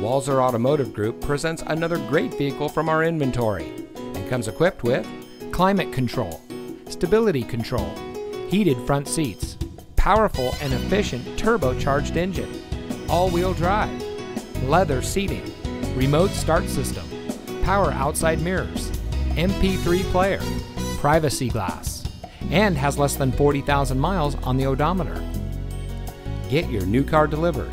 Walser Automotive Group presents another great vehicle from our inventory and comes equipped with climate control, stability control, heated front seats, powerful and efficient turbocharged engine, all wheel drive, leather seating, remote start system, power outside mirrors, MP3 player, privacy glass, and has less than 40,000 miles on the odometer. Get your new car delivered.